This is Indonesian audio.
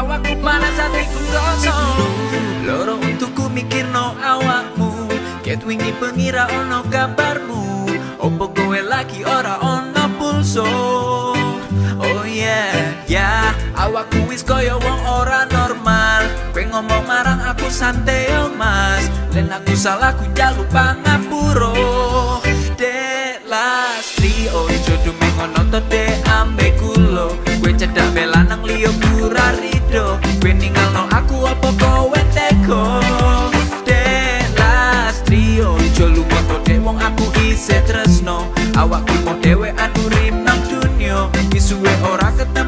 awakku panas hatiku kosong Loro untukku mikir no awakmu. Ket wingi pengira ono kabarmu Opo kowe lagi ora ono pulso? Oh yeah, ya Awakku wis koyo wong ora normal. Kowe ngomong marang aku santai yo mas. Len aku salah ku njaluk pangapuro. Dek lastri ojo dume ngono to dek ambe kulo. Kowe cedak bela nang liyo pura bodoh Gue ninggal aku apa kowe teko Delas trio Ijo lu koto dek wong aku isi tresno. Awakku kumo dewe adu rim nang dunyo Isue ora ketemu